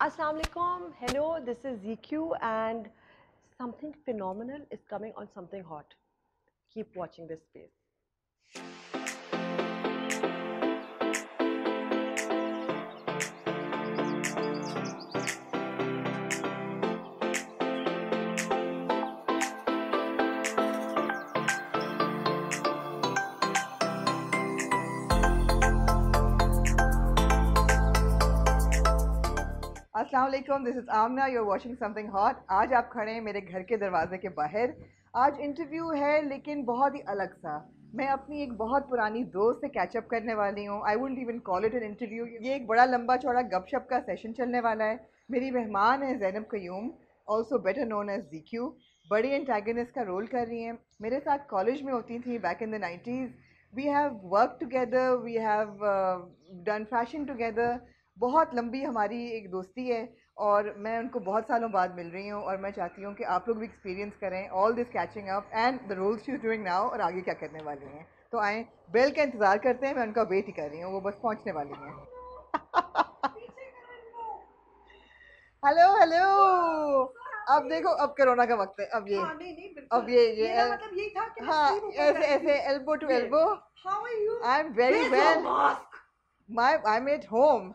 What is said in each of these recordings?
Assalamu alaikum. Hello, this is ZQ and something phenomenal is coming on something hot. Keep watching this space. वालेकुम this is Amna you are watching something hot आज आप खड़े हैं मेरे घर के दरवाजे के बाहर। आज इंटरव्यू है, लेकिन बहुत ही अलग सा। मैं अपनी एक बहुत पुरानी दोस्त से कैचअप करने वाली हूँ। I would even call it an interview ये एक बड़ा लंबा चौड़ा गपशप का सेशन चलने वाला है। मेरी मेहमान है Zainab Qayyum also better known as G Q बड़ी एंटेगनिस्ट का रोल कर रही हैं। मेरे साथ कॉलेज में होती थी back in the nineties we have work together we have done fashion together बहुत लंबी हमारी एक दोस्ती है और मैं उनको बहुत सालों बाद मिल रही हूँ और मैं चाहती हूँ कि आप लोग भी एक्सपीरियंस करें all this catching up and the roles she is doing now और आगे क्या करने वाली हैं। तो आए बेल का इंतज़ार करते हैं मैं उनका वेट ही कर रही हूँ वो बस पहुँचने वाली हैं। हेलो हेलो अब देखो अब कोरोना का वक्त है अब ये हाँ, नहीं, नहीं, अब ये ये मतलब यही था कि हाँ ऐसे ऐसे elbow to elbow? I am very well mask? my I'm at home.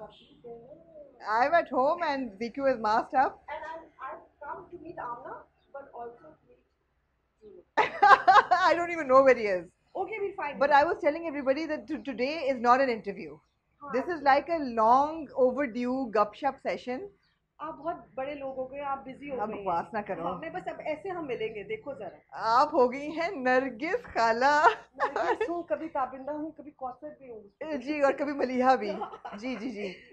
I'm at home and ZQ is masked up. And I'm, I've come to meet Amna, but also to meet you. I don't even know where he is. Okay, we'll find But you. I was telling everybody that t- today is not an interview. हाँ, This is like a long overdue gupshup session. आप बहुत बड़े लोग हो गए आप busy हो अब गए हैं। बकवास ना करो। हाँ, मैं बस अब ऐसे हम मिलेंगे देखो जरा आप हो गई हैं नरगिस खाला नरगिस हूँ कभी ताबिंदा हूँ कभी कौसर भी हूँ जी और कभी मलिहा भी जी जी जी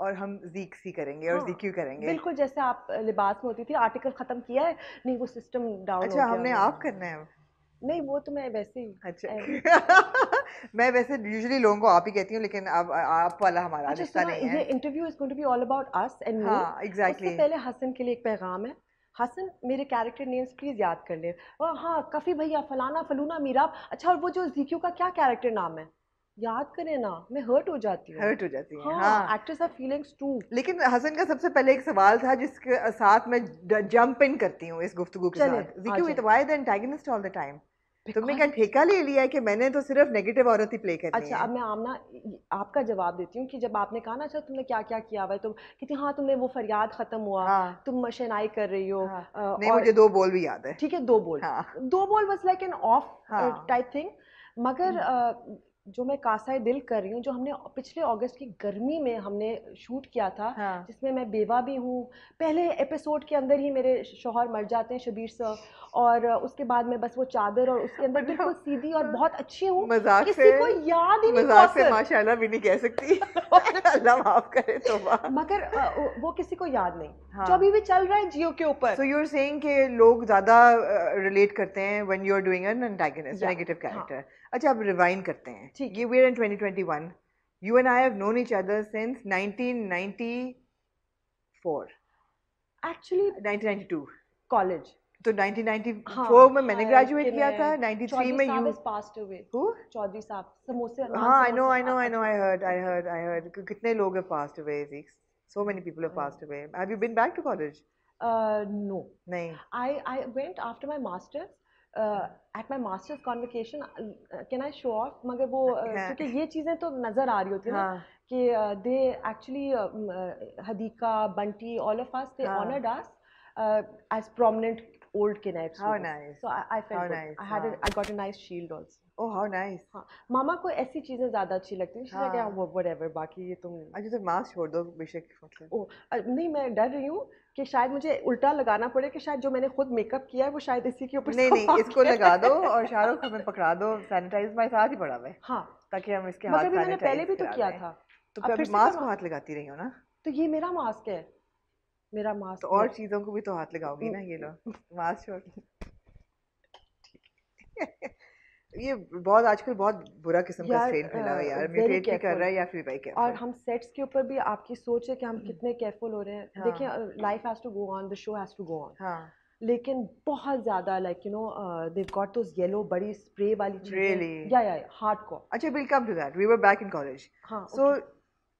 और हम जीक सी करेंगे हाँ, और हाँ, ZQ करेंगे। बिल्कुल जैसे आप लिबास में होती थी आर्टिकल खत्म किया है नहीं वो सिस्टम डाउन अच्छा हमने आप करना है नहीं वो तो मैं वैसे ही अच्छा। मैं वैसे यूजुअली लोगों को आप ही कहती हूँ लेकिन अब आप वाला हमारा अच्छा रिश्ता नहीं ये है interview is going to be all about us and me हाँ एग्जैक्टली पहले हसन के लिए एक पैगाम है। हसन मेरे कैरेक्टर नेम्स प्लीज़ याद कर ले। हाँ कफ़ी भैया फलाना फलूना मीराब। अच्छा और वो जो जीक्यू का क्या कैरेक्टर नाम है? याद करें ना मैं हर्ट हो जाती हूँ। हर्ट हो जाती है हाँ एक्टर्स आर फीलिंग्स टू लेकिन हसन का सबसे पहले एक सवाल था जिसके साथ मैं जंप इन करती हूँ इस गुफ्तगू के साथ। आ it why the antagonist all the time तुमने क्या ठेका ले लिया है कि मैंने तो सिर्फ़ नेगेटिव औरत ही प्ले करनी अच्छा है? अब मैं आमना आपका जवाब देती हूँ कि जब आपने कहा ना अच्छा तुमने क्या क्या किया हुआ है तुम कहती हाँ तुमने वो फरियाद खत्म हुआ हाँ। तुम शनाई कर रही हो हाँ। अ, नहीं और- मुझे दो बोल भी याद है। ठीक है दो बोल। हाँ। Do Bol was like an off. Type thing मगर अ, जो मैं कासाए दिल कर रही हूँ जो हमने पिछले अगस्त की गर्मी में हमने शूट किया था हाँ। जिसमें मैं बेवा भी हूँ। पहले एपिसोड के अंदर ही मेरे शोहर मर जाते हैं शबीर सर और उसके बाद में बस वो चादर और उसके अंदर बिल्कुल सीधी और बहुत अच्छी हूँ। किसी को याद ही नहीं मज़ाक से माशाल्लाह भी नहीं कह सकती। अल्लाह माफ़ करे तोबा मगर वो किसी को याद नहीं। हाँ। जो अभी भी चल रहा है जियो के ऊपर। सो यू आर सेइंग कि लोग ज़्यादा रिलेट करते हैं when you are doing an antagonist negative. Character अच्छा अब रिवाइंड करते हैं। ठीक ये we are in 2021 you and I have known each other since 1994 actually 1992 college तो 1994 हाँ, में मैंने हाँ, ग्रेजुएट किया था 93 में you passed away who Chaudhry Sahab समोसे हाँ I know I know I know I heard I heard I heard कितने लोग have passed away so many people have passed away have you been back to college? Uh, no, नहीं। I I went after my masters. At my masters convocation can I show off मगर वो uh, क्योंकि ये चीज़ें तो नज़र आ रही होती है हाँ. कि they actually Hadiqa Bunty all of us they honour does as prominent old Kinect How nice. So I, I felt How good. nice, I had a, हाँ। I got a nice shield also. oh how nice हाँ मामा को ऐसी चीज़ें ज़्यादा अच्छी लगती हैं She's like, हाँ। yeah, whatever बाकी ये तुम अच्छा तो मास्क छोड़ दो बेशक मतलब ओ नहीं मैं डर रही हूँ कि शायद मुझे उल्टा लगाना पड़े कि शायद जो मैंने खुद मेकअप किया है वो शायद इसी के ऊपर नहीं नहीं इसको। लगा दो और शाहरुख हमें पकड़ा दो सैनिटाइज हमारे साथ ही पड़ा हुआ है हाँ ताकि हम इसके हाथ मैंने पहले भी तो किया। था तो फिर मास्क को हाथ लगाती रही हो ना तो ये मेरा मास्क है मेरा मास्क तो और चीज़ों को भी तो हाथ लगाओगी ना ये लो। मास्क छोड़ ये बहुत आजकल बहुत बुरा किस्म का स्ट्रेन फैला हुआ यार। म्यूटेट भी कर रहा है या फिर भाई और हम सेट्स के ऊपर भी आपकी सोच है कि हम कितने केयरफुल हो रहे हैं। हाँ। देखिए life has to go on the show has to go on हाँ। लेकिन बहुत ज़्यादा like you know they got those yellow बड़ी स्प्रे वाली चीज़ें। Really? Yeah yeah hard hardcore अच्छा will come to that we were back in college हाँ so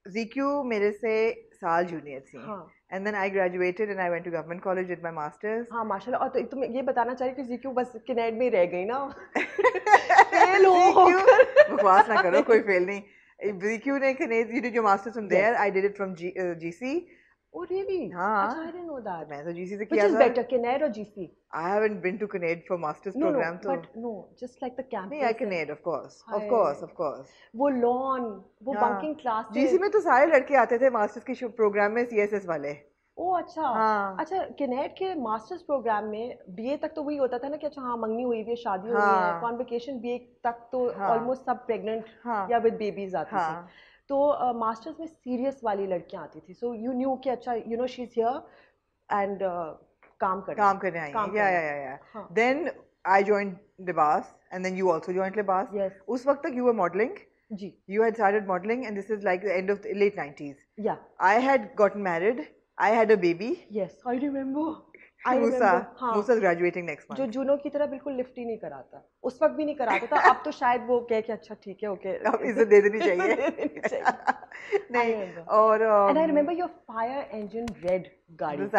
ZQ मेरे से साल जूनियर थी। हाँ। And then I graduated and I went to government college with my masters हाँ माशाल्लाह। और तो तुम ये बताना चाहिए कि थी जीक्यू बस कनेड में रह गई ना? फेल हो बकवास ना करो कोई फेल नहीं। जीक्यू ने Kinnaird you did your masters from there I did it from GC uh, GC oh really हाँ। आई डिडंट नो दैट मैं तो GC से किया था। बेटर किनेड और GC I haven't been to Canadian for masters no program तो but no just like the नहीं I Canadian of course of course of course वो लॉन वो हाँ। बंकिंग क्लासेस GC में तो सारे लड़के आते थे मास्टर्स के प्रोग्राम में CSS वाले। ओ अच्छा। हाँ। अच्छा किनेट के मास्टर्स प्रोग्राम में बीए तक तो वही होता था ना कि अच्छा हाँ मंगनी हुई हुई है शादी हो रही है हाँ। कॉन्वोकेशन बीए तक तो हाँ। ऑलमोस्ट सब प्रेग्नेंट हाँ। या विद बेबीज आती थी। हाँ तो मास्टर्स में सीरियस वाली लड़कियाँ आती थी। सो यू न्यू कि अच्छा you know she is here and काम कर काम करने I yeah yeah yeah then I join Libas and then you also join Libas उस वक्त तक you were modelling ji. You had started modelling and this is like the end of the late 90s yeah I had gotten married I had a baby yes I remember I हाँ जो Juno की तरह बिल्कुल lift ही नहीं कराता उस वक्त भी नहीं कराता था अब तो शायद वो कह के अच्छा ठीक है ओके अब दे देनी चाहिए नहीं और I um, remember your fire engine red गाड़ी.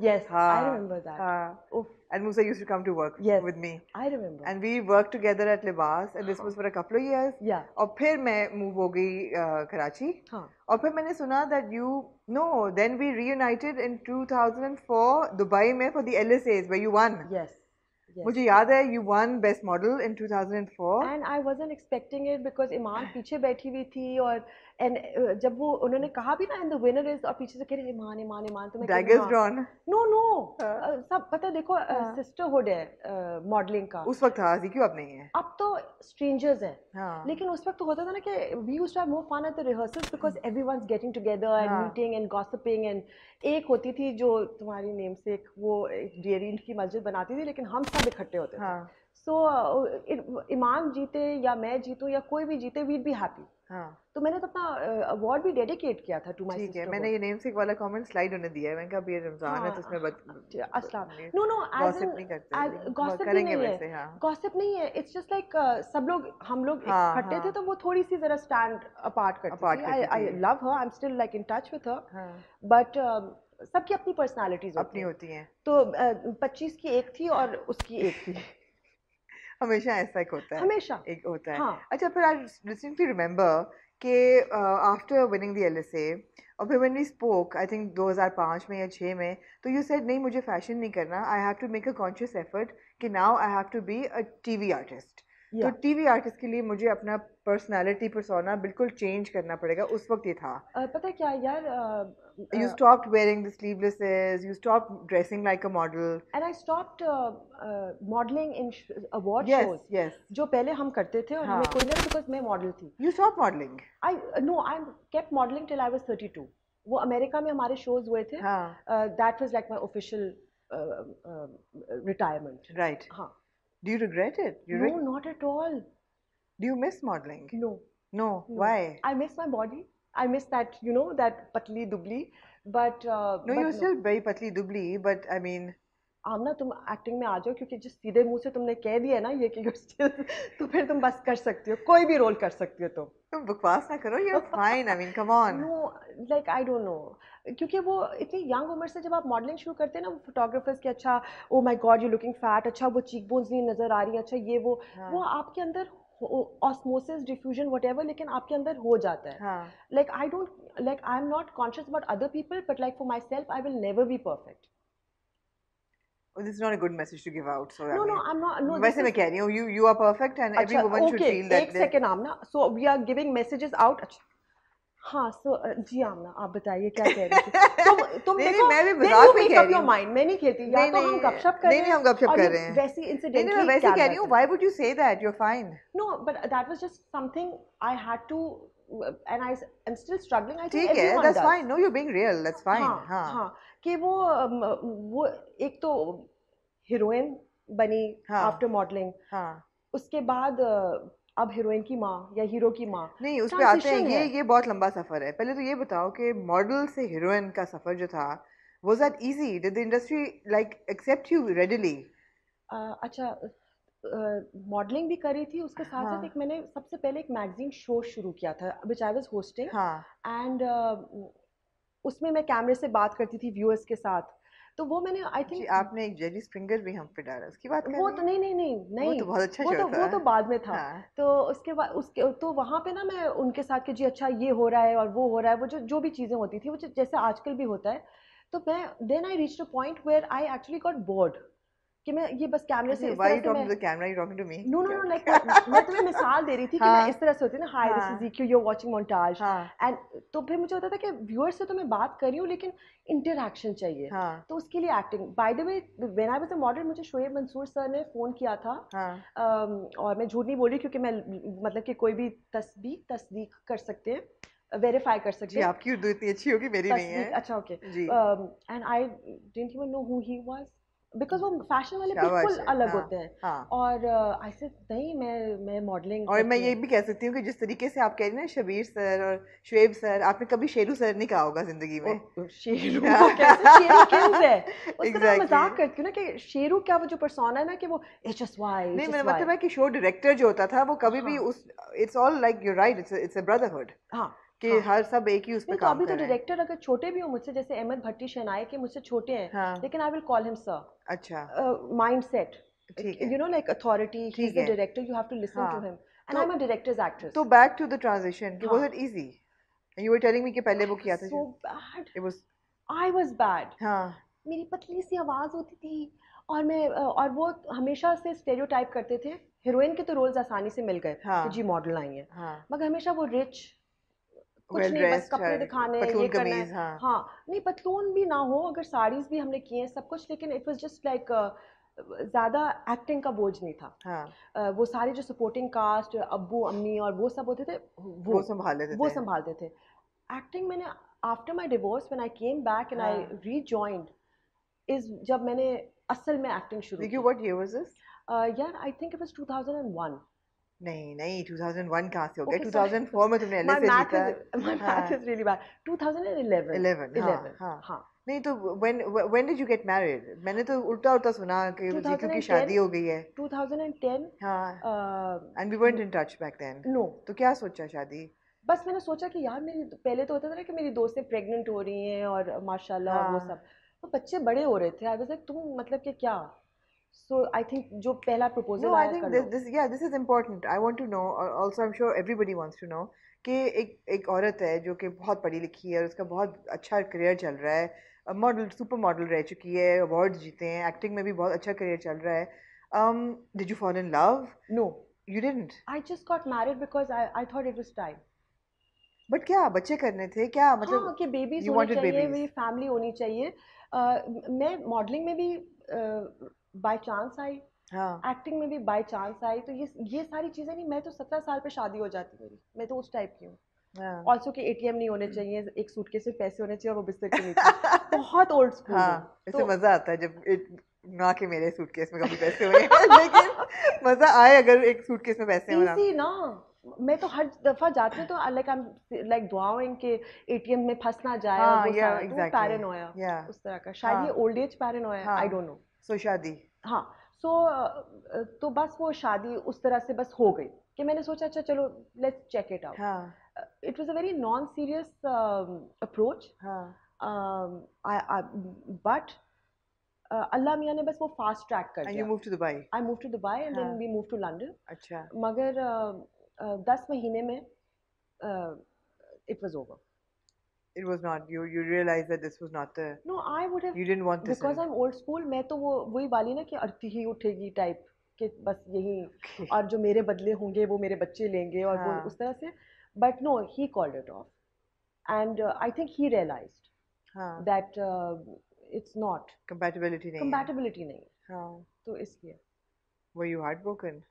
Yes, I हाँ, remember that. हाँ. Oh, and Musa used to come to work Yes. with me I remember. and we worked together at Libas and this was for a couple of years yeah, और फिर मैं move हो गई uh, Karachi हाँ. और फिर मैंने सुना that you no then we reunited in 2004 Dubai में for the LSAs where you won Yes. Yes. मुझे याद है you won best model in 2004 And I wasn't expecting it because ईमान पीछे बैठी हुई थी और and uh, जब वो उन्होंने कहा भी ना and the winner is और पीछे से कह रहे ईमान ईमान ईमान तो मैं रही, daggers हाँ. हाँ. uh, सब पता है, देखो हाँ. सिस्टरहुड है मॉडलिंग का। उस वक्त था क्यों अब नहीं है? अब तो स्ट्रेंजर्स हैं। हाँ। लेकिन उस वक्त तो होता था ना कि we used to have more fun at the rehearsals because everyone's getting together and हाँ। मीटिंग एंड गॉसिपिंग एंड एक होती थी जो तुम्हारी नेम से एक वो एक डेरिन की मस्जिद बनाती थी लेकिन हम सब इकट्ठे होते थे। हाँ। सो ईमान जीते या मैं जीतूं या कोई भी जीते वीड बी हैप्पी हाँ। तो मैंने तो अपना अवार्ड भी डेडिकेट किया था टू माय ठीक है मैंने ये नेम से वाला कमेंट स्लाइड होने दिया है। मैंने कहा ये रमज़ान है तो उसमें बत अस्सलाम। नो नो गॉसिप नहीं करते करेंगे नहीं है। वैसे हाँ। गॉसिप नहीं है इट्स जस्ट लाइक सब लोग हम लोग हाँ, इकट्ठे थे हाँ। तो वो थोड़ी सी जरा स्टैंड अपार्ट करती थी। I I love her I am still like in touch with her हाँ। बट सबकी अपनी पर्सनालिटीज अपनी होती हैं। तो पच्चीस की एक थी और उसकी एक थी। हमेशा ऐसा एक होता है। हमेशा। एक होता है। हाँ। अच्छा फिर आई डिस्टिंक्टली रिमेंबर कि आफ्टर विनिंग द एलएसए और फिर when we spoke I think 2005 में या 6 में तो यू सेड नहीं मुझे फ़ैशन नहीं करना। I have to make a conscious effort कि now I have to be a TV artist तो टीवी आर्टिस्ट के लिए मुझे अपना पर्सनालिटी परसोना बिल्कुल चेंज करना पड़ेगा। उस वक्त ये था। अ, पता क्या यार uh, you stopped wearing the sleeveleses you stopped dressing like a model and I stopped modelling in award yes shows yes जो पहले हम करते थे और हमें हाँ। कोई नहीं बिकॉज मैं मॉडल थी you stopped modeling I no, I kept modeling till I was 32. वो अमेरिका में हमारे शोज हुए थे हाँ that was like my official retirement right हाँ do you regret it you no re- not at all do you miss modeling no no No. why I miss my Body I miss that you know that पतली दुबली but no but you're no. still very patli dubli but i mean Amna तुम acting में आ जाओ क्योंकि जिस सीधे मुँह से तुमने कह दिया ना ये कि you're still तो फिर तुम बस कर सकती हो कोई भी रोल कर सकती हो तुम। तुम बकवास ना करो you're fine i mean come on. No like I don't know क्योंकि वो इतनी यंग उम्र से जब आप मॉडलिंग शुरू करते हैं ना फोटोग्राफर्स के अच्छा ओ my God you looking fat अच्छा वो चीक बोन्स नहीं नज़र आ रही अच्छा ये वो हाँ, वो आपके अंदर ऑस्मोसिस डिफ्यूजन वट एवर लेकिन आपके अंदर हो जाता है हाँ like I don't like I am not conscious about other people but like for myself I will never be perfect well, this is not a good message to give out so no, I mean, no, I'm not. No, वैसे मैं कह रही हूँ you you are perfect and every woman okay, should feel that Okay, एक second, second Amna So we are giving messages out. अच्छा हाँ सो जी आमना आप बताइए क्या कह रही थी। तुम तुम नहीं, देखो मैं भी मज़ाक में कह रही हूँ। mind मैं नहीं कहती या नहीं, तो हम गपशप कर रहे नहीं, हम गपशप कर रहे हैं। वैसी नहीं नहीं मैं वैसे कह रही हूँ why would you say that? You're fine. No but that was just something I had to and I am still struggling I think ठीक है that's fine. No you're being real. That's fine. हाँ हाँ। हाँ कि वो वो एक तो हीरोइन बनी हाँ। आफ्टर मॉडलिंग हाँ। उसके बाद अब हीरोइन की माँ या हीरो की माँ। नहीं उस पे आते हैं ये है। ये बहुत लंबा सफ़र है। पहले तो ये बताओ कि मॉडल से हीरोइन का सफ़र जो था that easy? Did the industry like accept you readily? अ, अच्छा मॉडलिंग uh, भी करी थी उसके साथ साथ हाँ। एक मैंने सबसे पहले एक मैगजीन शो शुरू किया था which I was hosting and उसमें मैं कैमरे से बात करती थी व्यूअर्स के साथ। तो वो मैंने आई थिंक आपने एक जेरी स्प्रिंगर भी हम पे डाला उसकी बात कर वो तो नहीं नहीं नहीं नहीं वो तो बहुत अच्छा वो तो वो तो बाद में था। हाँ। तो उसके बाद उसके तो वहाँ पे ना मैं उनके साथ कि जी अच्छा ये हो रहा है और वो हो रहा है वो जो जो भी चीज़ें होती थी वो जैसे आजकल भी होता है। तो मैं then I reach a point where I actually got bored कि मैं ये बस कैमरे से इस why तरह you से talking मैं to the camera? You talking to me? No no no like मैं तुम्हें मिसाल दे रही थी कि हाँ। मैं इस तरह से होती ना हाय दिस हाँ। Is EQ you watching montage हाँ। एंड तो फिर मुझे होता था कि व्यूअर से तो मैं बात कर रही हूँ लेकिन इंटरैक्शन चाहिए। हाँ। तो उसके लिए acting by the way when I was a model मुझे शोएब मंसूर सर ने फ़ोन किया था। हाँ। और मैं झूठ नहीं बोल रही क्योंकि मैं मतलब कि कोई भी तस्दीक तस्दीक कर सकते हैं वेरीफाई कर सकते हैं। आपकी उर्दू इतनी अच्छी होगी मेरी नहीं है। अच्छा okay and I didn't even know who he was because वो फ़ैशन वाले बिल्कुल अलग हाँ। होते हैं। हाँ। और आई से नहीं मैं मैं मॉडलिंग और मैं ये भी कह सकती हूँ कि जिस तरीके से आप कह रही हैं ना शबीर सर और शुएब सर आपने कभी शेरू सर नहीं कहा होगा ज़िंदगी में। कैसे शेरू है? मज़ाक करती हूँ ना कि शेरू क्या वो जो पर्सोना है ना कि वो एच एस वाई नहीं मेरा मतलब है कि शो डायरेक्टर जो होता था वो कभी भी। उस it's all like you right it's it's a brotherhood हाँ। कि हाँ। हर सब एक ही उस पे नहीं तो अभी तो डायरेक्टर अगर छोटे भी हो मुझसे जैसे अहमद भट्टी शनाई के मुझसे छोटे हैं हाँ। लेकिन I will call him sir अच्छा। माइंड सेट ठीक है। you know like authority he's ठीक the है। director you have to listen हाँ। to him and तो- तो back to the transition was हाँ। It easy you were telling me कि पहले वो किया था so bad it was I was bad हाँ। मेरी पतली सी आवाज़ होती थी और मैं और वो हमेशा से स्टेरियोटाइप करते थे हीरोइन के तो रोल्स आसानी से मिल गए। हाँ। कि जी मॉडल आई हैं। हाँ। मगर हमेशा वो रिच कुछ Well नहीं बस कपड़े हाँ, दिखाने ये करना है। हाँ। हाँ नहीं पतलून भी ना हो अगर साड़ीज भी हमने की हैं सब कुछ लेकिन इट वाज जस्ट लाइक ज़्यादा एक्टिंग का बोझ नहीं था। हाँ। अ, वो सारे जो सपोर्टिंग कास्ट अब्बू अम्मी और वो सब होते थे वो वो संभाल लेते वो संभालते थे। एक्टिंग मैंने after my divorce when I came back and I. Rejoined is जब मैंने असल में एक्टिंग शुरू की। व्हाट ईयर वाज दिस यार आई थिंक इट वाज 2001 नहीं नहीं 2001 कहाँ से हो गया। Okay, sorry. 2004 में तुमने एलएस से जीता। हाँ। math is really bad 2011 11 हाँ 11 हाँ। हाँ। नहीं तो when when did you get married? मैंने तो उल्टा उल्टा सुना कि जीतू की शादी हो गई है। 2010 हाँ। and we weren't in touch back then no तो क्या सोचा शादी? बस मैंने सोचा कि यार मेरी पहले तो होता था ना कि मेरी दोस्तें प्रेग्नेंट हो रही हैं और माशाल्लाह और वो हाँ। सब। तो बच्चे बड़े हो रहे थे। आई वाज लाइक तुम मतलब कि क्या? सो आई थिंक जो पहला proposal No, I think this, this yeah, this is important. I want to know. Also, I'm sure everybody wants to know कि एक एक औरत है जो कि बहुत पढ़ी लिखी है और उसका बहुत अच्छा करियर चल रहा है। मॉडल सुपर मॉडल रह चुकी है अवार्ड्स जीते हैं एक्टिंग में भी बहुत अच्छा करियर चल रहा है। Um, did you fall in love? No you didn't? I just got married because I I thought it was time but क्या बच्चे करने थे? क्या मतलब हाँ कि बेबीज होनी चाहिए मेरी फैमिली होनी चाहिए। अ, मैं मॉडलिंग में भी बाय चांस आई। हाँ। एक्टिंग में भी बाय चांस आई तो ये ये सारी चीज़ें नहीं मैं तो सत्रह साल पे शादी हो जाती मेरी मैं तो उस टाइप की हूँ। हाँ। ऑल्सो कि एटीएम नहीं होने चाहिए एक सूटकेस में पैसे होने चाहिए और वो बिस्तर के नीचे। बहुत ओल्ड स्कूल हाँ इससे तो- मज़ा आता है जब ना कि मेरे सूटकेस में कभी पैसे हुए लेकिन मज़ा आए अगर एक सूटकेस में पैसे इजी ना। मैं तो हर दफ़ा जाती हूँ तो लाइक आई लाइक दुआओं के एटीएम में फंस ना जाए हाँ, yeah, तो exactly. उस तरह का। शायद ये हाँ। ओल्ड एज पैरानोया हाँ। आई डोंट नो सो शादी। हाँ सो तो बस वो शादी उस तरह से बस हो गई कि मैंने सोचा अच्छा चलो लेट्स चेक इट आउट हाँ। It was a very non serious approach हाँ। बट अल्लाह मियाँ ने बस वो फास्ट ट्रैक कर दिया। moved to Dubai? I move to Dubai and then. We move to London अच्छा। मगर uh, uh, दस महीने में it was over it was not you you realized that this was not the no I would have you didn't want this because I am old school मैं तो वो वही वाली ना कि अर्थी ही उठेगी टाइप कि बस यही और जो मेरे बदले होंगे वो मेरे बच्चे लेंगे और वो हाँ। उस तरह से but no he called it off and I think he realised हाँ दैट इट्स नॉट compatibility नहीं है कंपैटिबिलिटी नहीं है हाँ तो इसलिए were you heartbroken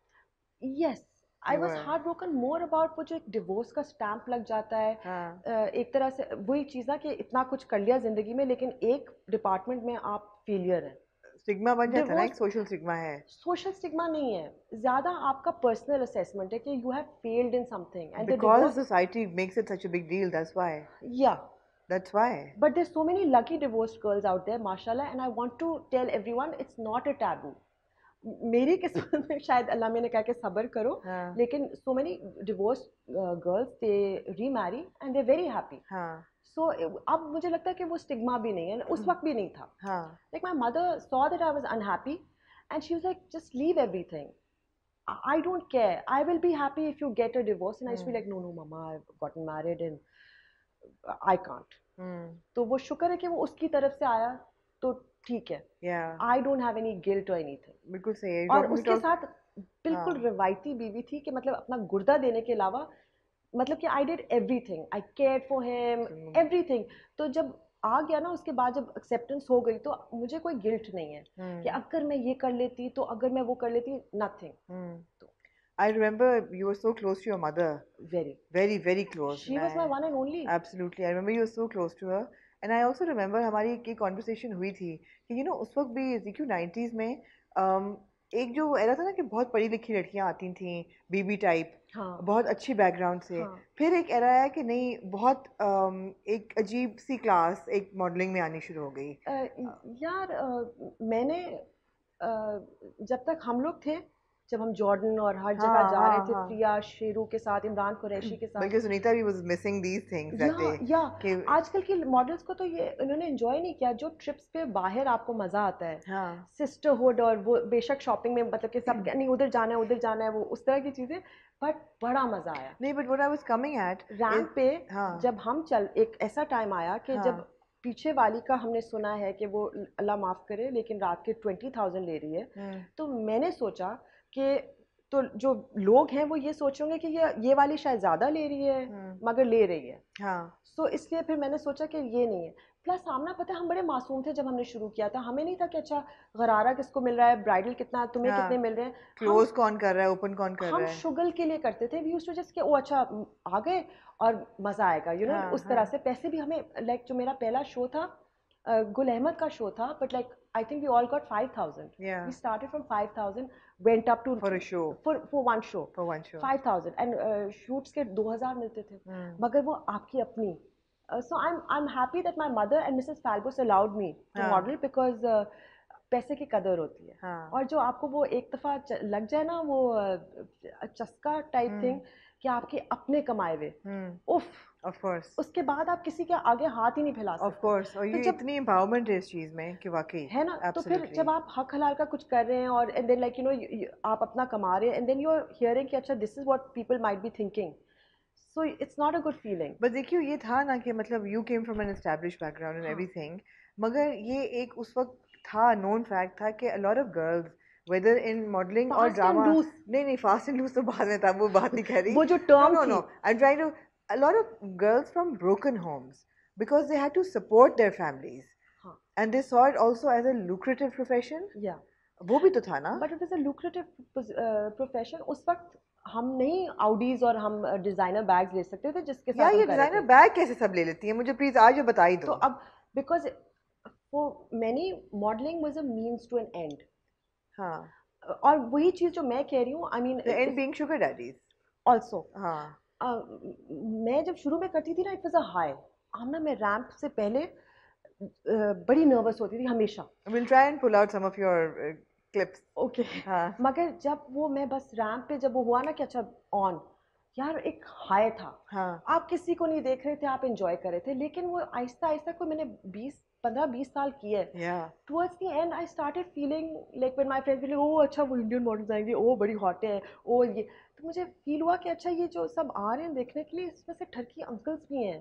yes I was. Heartbroken more about वो जो एक डिवोर्स का स्टैंप लग जाता है हाँ अ, एक तरह से वही चीज़ ना कि इतना कुछ कर लिया ज़िंदगी में लेकिन एक डिपार्टमेंट में आप फेलियर हैं स्टिग्मा बन जाता है एक सोशल स्टिग्मा है सोशल स्टिग्मा नहीं है ज़्यादा आपका पर्सनल असेसमेंट है कि you have failed in something and because society makes it such a big deal that's why या that's why But there's so many lucky divorced girls out there, mashallah, and I want to tell everyone it's not a taboo. मेरी किस्मत में शायद अल्लाह ने कहा कि सब्र करो हाँ। लेकिन so many divorce girls they remarry and they very happy so अब मुझे लगता है कि वो स्टिग्मा भी नहीं है उस हम्म। वक्त भी नहीं था। Like my mother saw that I was unhappy and she was just leave everything I don't care I will be happy if you get a divorce and I like no no mama married and I can't तो वो शुक्र है कि वो उसकी तरफ़ से आया तो ठीक है। I don't have any guilt और एनीथिंग बिल्कुल सही है। और उसके साथ बिल्कुल हाँ। रिवायती बीवी थी कि मतलब अपना गुर्दा देने के अलावा मतलब कि I did everything I care for him hmm, everything तो जब आ गया ना उसके बाद जब एक्सेप्टेंस हो गई तो मुझे कोई गिल्ट नहीं है हम्म, कि अगर मैं ये कर लेती तो अगर मैं वो कर लेती nothing hmm. I remember you were so close to your mother. Very very very close. She and was my one and only Absolutely. I remember you were so close to her. And I also remember हमारी एक conversation हुई थी कि you know उस वक्त भी ZQ 90s में um, एक जो era था ना कि बहुत पढ़ी लिखी लड़कियाँ आती थी बीबी टाइप हाँ। बहुत अच्छी बैकग्राउंड से। हाँ। फिर एक era आया कि नहीं बहुत um, एक अजीब सी क्लास एक मॉडलिंग में आनी शुरू हो गई। अ, यार अ, मैंने अ, जब तक हम लोग थे जब हम जॉर्डन और हर जगह हाँ, जा रहे हाँ, थे हाँ। प्रिया शेरू के साथ इमरान कुरैशी के साथ। बल्कि सुनीता भी was missing these things that या या। कि आजकल की मॉडल्स को तो ये इन्होंने एंजॉय नहीं किया। जो ट्रिप्स पे बाहर आपको मज़ा आता है हाँ। सिस्टरहुड और वो बेशक शॉपिंग में मतलब कि सब नहीं उधर जाना है उधर जाना है वो उस तरह की चीज़ें बट बड़ा मज़ा आया। नहीं but what I was coming at ramp पे हाँ। जब हम चल एक ऐसा टाइम आया कि हाँ। जब पीछे वाली का हमने सुना है कि वो अल्लाह माफ़ करे लेकिन रात के ट्वेंटी थाउज़ेंड ले रही है। हम्म, तो मैंने सोचा कि तो जो लोग हैं वो ये सोचेंगे कि ये ये वाली शायद ज़्यादा ले रही है हम्म, मगर ले रही है। हाँ। सो so, इसलिए फिर मैंने सोचा कि ये नहीं है। प्लस सामना पता है हम बड़े मासूम थे जब हमने शुरू किया था। हमें नहीं था कि अच्छा गरारा किसको मिल रहा है ब्राइडल कितना तुम्हें हाँ। कितने मिल रहे हैं? क्लोज कौन कर रहा है ओपन कौन कर रहा है? हम शुगल के लिए करते थे। वी टू जस्ट कि ओ अच्छा आ गए और मज़ा आएगा यू नो हाँ, उस तरह हाँ। से। पैसे भी हमें लाइक जो मेरा पहला शो था गुल अहमद का शो था but like I think we all got five thousand yeah. We started from five thousand went up to for a show. For for one show for one show. Five thousand and shoots के दो हज़ार मिलते थे। हम्म, मगर वो आपकी अपनी। So I I am happy that my mother and Mrs फैल्बोस allowed me to. Model because पैसे की कदर होती है। हाँ। और जो आपको वो एक दफ़ा लग जाए ना वो चस्का टाइप। थिंग कि आपके अपने कमाए हुए? उफ। Of course उसके बाद आप किसी के आगे हाथ ही नहीं फैला सकते। course और ये जब- इतनी empowerment है इस चीज़ में कि वाकई है ना? Absolutely. तो फिर जब आप हक हलाल का कुछ कर रहे हैं और and then like you know आप अपना कमा रहे हैं and then you are hearing कि अच्छा this is what people might be thinking so it's not a good feeling बस देखिए ये था ना कि मतलब you came from an establish background and. Everything मगर ये एक उस वक्त था नोन फैक्ट था कि a lot of girls whether in modelling और Fast and ड्रामा loose. नहीं नहीं फास्ट एंड लूज तो बाद में था वो बात नहीं कह रही। वो जो no टर्म no. थी। No i'm trying to a lot of girls from broken homes because they had to support their families. हाँ. and they saw it also as a lucrative profession. या वो भी तो था ना? But it is a lucrative profession उस वक्त हम नहीं आउडीज और हम डिज़ाइनर बैग्स ले सकते थे जिसके साथ ये डिज़ाइनर बैग कैसे सब ले लेती है? मुझे प्लीज़ आज ये बताई तो दो अब because for many modelling was a means to an end हाँ। और वही चीज़ जो मैं कह रही हूँ I mean end being sugar daddies also हाँ। मैं जब शुरू में करती थी ना it was a high Amna मैं रैंप से पहले बड़ी नर्वस होती थी हमेशा। Try and pull out some of your uh, clips okay हाँ। मगर जब वो मैं बस रैंप पे जब वो हुआ ना कि अच्छा ऑन यार एक हाई था। हाँ। आप किसी को नहीं देख रहे थे आप एंजॉय कर रहे थे लेकिन वो आहिस्ता आहिस्ता को मैंने 20 15 20 साल की है। Towards the end I started feeling like when my friends oh अच्छा वो इंडियन मॉडल्स आएँगे ओ बड़ी हॉट है ओ ये। तो मुझे फील हुआ कि अच्छा ये जो सब आ रहे हैं देखने के लिए इसमें से ठरकी अंकल्स भी हैं।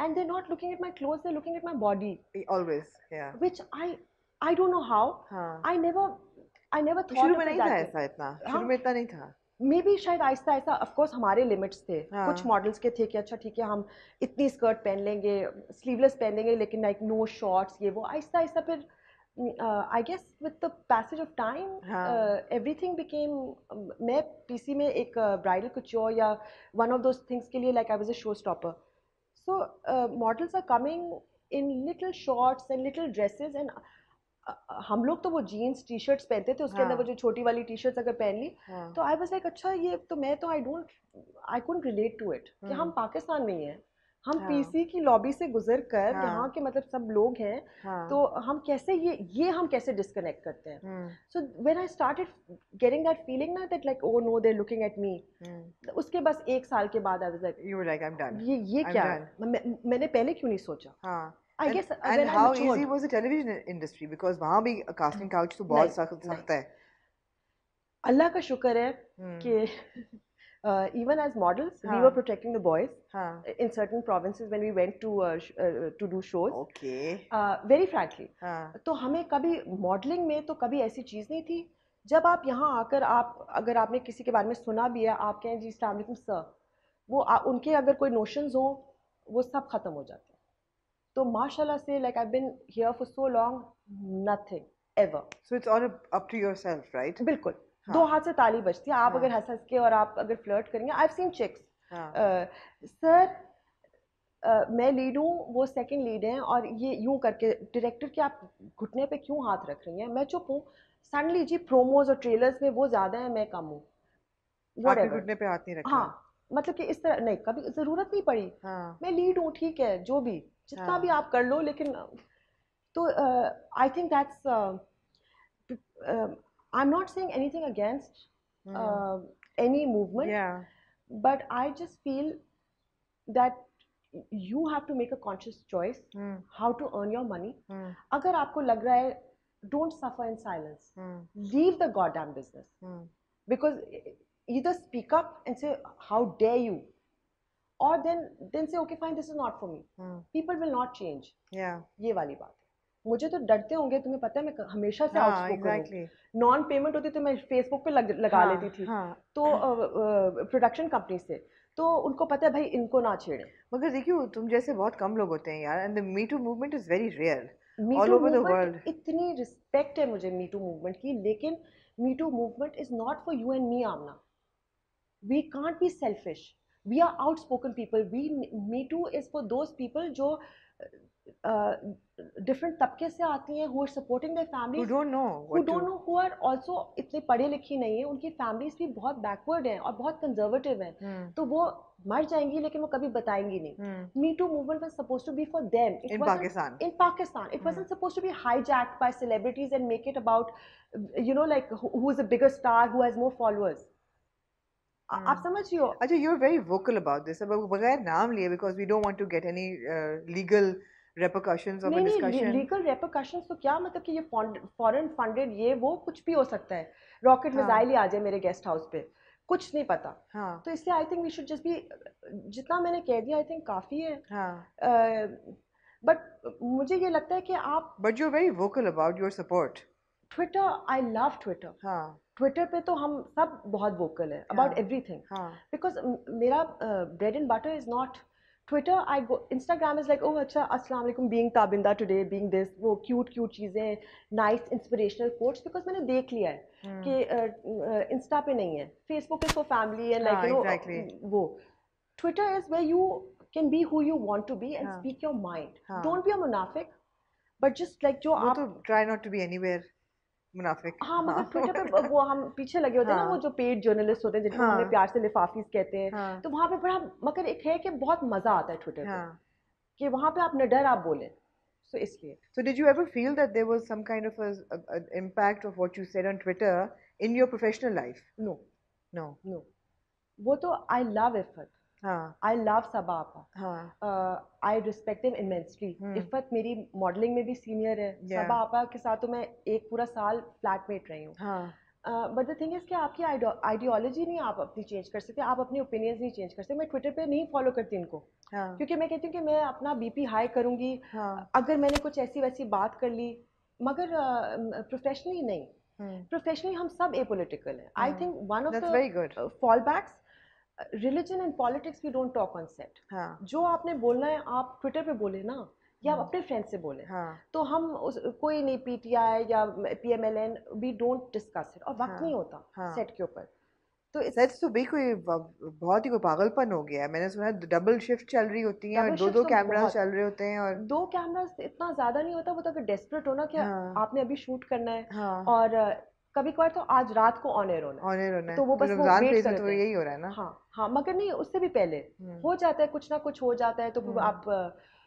And and not looking at my my clothes looking at my body body always yeah which i i don't know how हाँ। I never i never तो thought शुरू में नहीं था ऐसा इतना? हाँ। शुरू में इतना नहीं था? मे बी शायद आहिस्ता आहिस्ता ऑफकोर्स हमारे लिमिट्स थे। हाँ. कुछ मॉडल्स के थे कि अच्छा ठीक है हम इतनी स्कर्ट पहन लेंगे स्लीवलेस पहन लेंगे लेकिन लाइक नो शॉर्ट्स ये वो। आहिस्ता आहिस्ता फिर I guess with the passage of time everything became मैं पी सी में एक ब्राइडल कुचोर या वन ऑफ़ दोज थिंग्स के लिए like I was a showstopper so models are coming in little shorts and little dresses and हम लोग तो वो जीन्स टी शर्ट्स पहनते थे उसके अंदर वो हाँ. जो छोटी वाली टी शर्ट्स अगर पहन ली हाँ. तो आई वाज लाइक अच्छा ये तो मैं तो I don't I couldn't relate to it कि हम हम्म. पाकिस्तान में ही हैं हम हाँ. पीसी की लॉबी से गुजर कर हाँ. यहाँ के मतलब सब लोग हैं हाँ. तो हम कैसे ये ये हम कैसे डिस्कनेक्ट करते हैं so when I started getting that feeling ना that like oh no they looking at me. उसके बस एक साल के बाद आई वाज लाइक. ये ये I'm क्या है मैं, मैंने पहले क्यों नहीं सोचा हाँ. I And, guess and how easy was the television industry? Because वहाँ भी casting couch तो बहुत सख्त सख्त है. अल्लाह का शुक्र है हम्म, कि even as models we हाँ. were protecting the boys हाँ. in certain provinces when we went to uh, uh, to do shows Okay. uh, very frankly हाँ. तो हमें कभी मॉडलिंग में तो कभी ऐसी चीज़ नहीं थी जब आप यहाँ आकर आप अगर आपने किसी के बारे में सुना भी है आप कहें जी इस्लाम सर वो आ, उनके अगर कोई नोशंस हो वो सब ख़त्म हो जाते तो माशाल्लाह से like I been here for so long nothing ever So it's all up- to yourself, right? बिल्कुल हाँ. दो हाथ से ताली बजती है आप हाँ. अगर हंस हंस के और आप अगर फ्लर्ट करेंगे आई सीन चिक्स. सर मैं लीड हूँ वो सेकंड लीड हैं और ये यूँ करके डायरेक्टर के आप घुटने पे क्यों हाथ रख रही हैं मैं चुप हूँ सडनली जी प्रोमोज और ट्रेलर्स में वो ज़्यादा है मैं कम हूँ घुटने पे हाथ नहीं रखा. हाँ मतलब कि इस तरह नहीं कभी ज़रूरत नहीं पड़ी हाँ. मैं लीड हूँ ठीक है जो भी जितना भी हाँ। आप कर लो लेकिन तो I think that's I am not saying anything against any movement but I just feel that you have to make a conscious choice how to earn your money अगर आपको लग रहा है don't suffer in silence leave the goddamn business because you speak up and say how dare you or then then say okay fine this is not for me hmm. people will not change Yeah. ये वाली बात है मुझे तो डरते होंगे तुम्हें पता है मैं हमेशा से हाँ, आउटस्पोकन हूँ exactly. नॉन पेमेंट होती तो मैं फेसबुक पे लग, लगा हाँ, लेती थी हाँ. तो प्रोडक्शन कंपनी से तो उनको पता है भाई इनको ना छेड़े मगर देखियो तुम जैसे बहुत कम लोग होते हैं यार and the me too movement is very rare me over the movement world. इतनी रिस्पेक्ट है मुझे मी टू मूवमेंट की लेकिन me too movement is not for you and me Amna we can't be selfish we are outspoken people we me too is for those people जो different तबके से आती हैं who are supporting their who families don't know who what don't to know who are also इतनी पढ़ी लिखी नहीं है उनकी फैमिलीज़ भी बहुत बैकवर्ड हैं और बहुत कंजर्वेटिव हैं हम्म, तो वो मर जाएँगी लेकिन वो कभी बताएँगी नहीं हम्म. Me Too movement was supposed to be for them. It In wasn't- Pakistan. In Pakistan. It wasn't supposed to be hijacked by celebrities and make it about, you know, like who, who is a bigger star, who has more followers. Uh- Hmm. आप समझ रही हो? अच्छा you're very vocal about this अब बगैर नाम लिए we don't want to get any uh, legal repercussions of a नहीं लीगल रेपरकशंस तो क्या? मतलब कि ये फॉरेन फंडेड ये वो कुछ भी हो सकता है। रॉकेट हाँ। मिसाइल ही आ जाए मेरे गेस्ट हाउस पे। कुछ नहीं पता। हाँ। तो इसलिए I think we should just be जितना मैंने कह दिया आई थिंक काफ़ी है। हाँ। बट मुझे ये लगता है कि आप but you're very vocal about your support. Twitter I love Twitter हाँ। ट्विटर पे तो हम सब बहुत वोकल है अबाउट। एवरीथिंग हाँ. बिकॉज़ मेरा bread and butter is not Twitter I go Instagram is like oh अच्छा अस्सलाम वालेकुम being Tabinda today being this वो क्यूट क्यूट चीज़ें नाइस इंस्पिरेशनल कोट्स बिकॉज़ मैंने देख लिया है हम्म, कि इंस्टा पे नहीं है. Facebook is for family and like you know वो. Twitter is where you can be who you want to be and. Speak your mind. Don't be a मुनाफिक बट जस्ट लाइक जो आप try not to be anywhere. मुनाफिक। हाँ मगर Twitter पे वो हम पीछे लगे होते हैं ना हाँ। वो जो पेड जर्नलिस्ट होते हैं जिनको हाँ। प्यार से लिफाफिस कहते हैं हाँ। तो वहाँ पे बड़ा मगर एक है कि बहुत मज़ा आता है ट्विटर पे। हाँ। कि वहाँ पे आप निडर आप बोले। सो इसलिए। So you ever feel that there was some kind of a, a, an impact of what you said on Twitter in your professional life? No no वो तो आई लव हाँ आई लव सबा आपा हाँ। I respect him immensely hmm. Iffat मेरी modelling में भी senior है। Yeah. सबा आपा के साथ तो मैं एक पूरा साल फ्लैटमेट रही हूँ। हाँ। बट द थिंग इज़ कि आपकी आइडियोलॉजी नहीं आप अपनी चेंज कर सकते आप अपनी ओपिनियंस नहीं चेंज कर सकते। मैं ट्विटर पे नहीं फॉलो करती इनको। हाँ। क्योंकि मैं कहती हूँ कि मैं अपना बीपी हाई करूँगी। हाँ। अगर मैंने कुछ ऐसी वैसी बात कर ली मगर प्रोफेशनली नहीं। हम्म, प्रोफेशनली हम सब ए पोलिटिकल हैं I. Think one of the fall backs religion and politics we don't talk on set हाँ। जो आपने बोलना है आप ट्विटर पे बोले ना या आप हम्म। अपने फ्रेंड से बोलें। हाँ। तो हम उस कोई नहीं पीटीआई या PMLN we don't discuss it और वक्त हाँ, नहीं होता हाँ। सेट के ऊपर। तो सच तो भी कोई बहुत ही कोई पागलपन हो गया है। मैंने सुना है डबल शिफ्ट चल रही होती है और दो दो तो चल रहे होते हैं और दो कैमरास इतना ज़्यादा नहीं होता वो तो अगर डेस्परेट हो ना कि हाँ। आपने अभी शूट करना है हाँ। और कभी कभार तो आज रात को ऑन एयर होना है। ऑनर होना तो वो बस वो रमज़ान wait फ़ेज़ कर में तो यही हो। रहा है ना? हाँ हाँ मगर नहीं उससे भी पहले। हम्म, हो जाता है कुछ ना कुछ हो जाता है तो हम्म। आप